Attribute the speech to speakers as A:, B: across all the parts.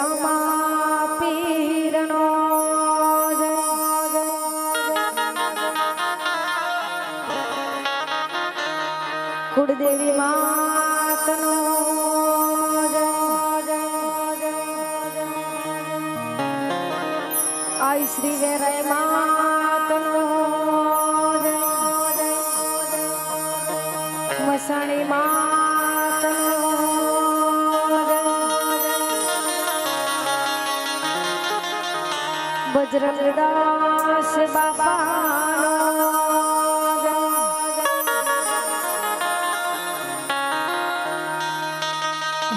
A: আমার बजरंगदास बाबा।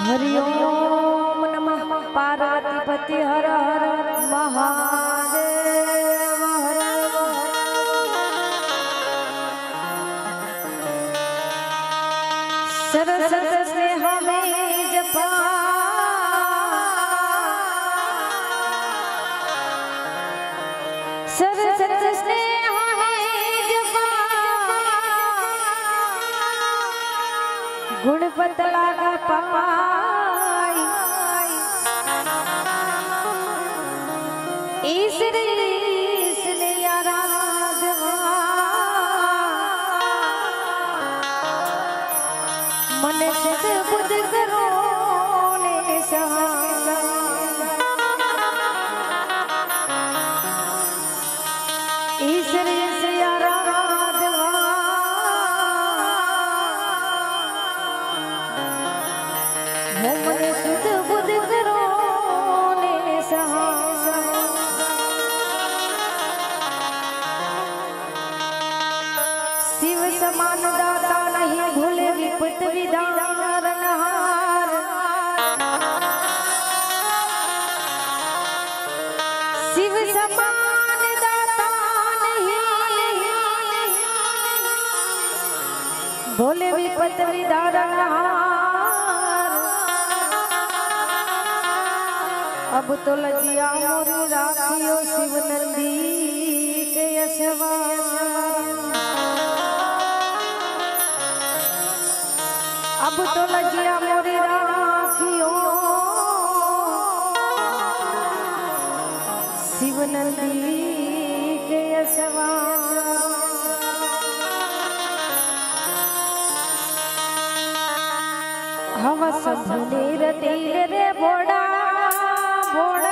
A: हरिओम नमः पाराधिपति हर हर महादेव। हर सरस से हमें जपा। બદલા ના પમાય ઈશ્વરી दारनहार अब तो लजिया मोर राखियो शिव नंदी के अब तो लजिया હવ સંભલે રતીર રે ભોડા ભોડા.